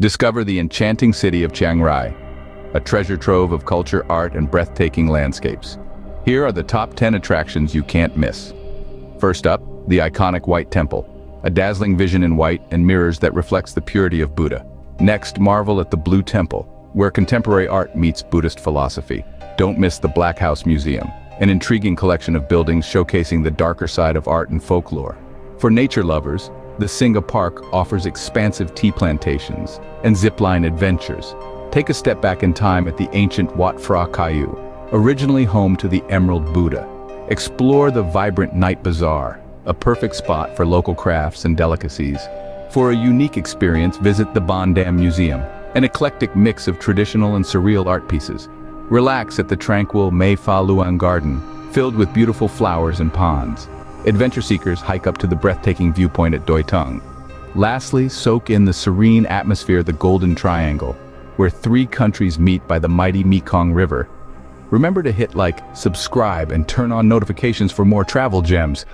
Discover the enchanting city of Chiang Rai, a treasure trove of culture, art, and breathtaking landscapes. Here are the top 10 attractions you can't miss. First up, the iconic White Temple, a dazzling vision in white and mirrors that reflects the purity of Buddha. Next, marvel at the Blue Temple, where contemporary art meets Buddhist philosophy. Don't miss the Black House Museum, an intriguing collection of buildings showcasing the darker side of art and folklore. For nature lovers, the Singha Park offers expansive tea plantations and zipline adventures. Take a step back in time at the ancient Wat Phra Kaew, originally home to the Emerald Buddha. Explore the vibrant Night Bazaar, a perfect spot for local crafts and delicacies. For a unique experience, visit the Baan Dam Museum, an eclectic mix of traditional and surreal art pieces. Relax at the tranquil Mae Fah Luang Garden, filled with beautiful flowers and ponds. Adventure seekers hike up to the breathtaking viewpoint at Doi Tung. Lastly, soak in the serene atmosphere of the Golden Triangle, where three countries meet by the mighty Mekong River. Remember to hit like, subscribe, and turn on notifications for more travel gems.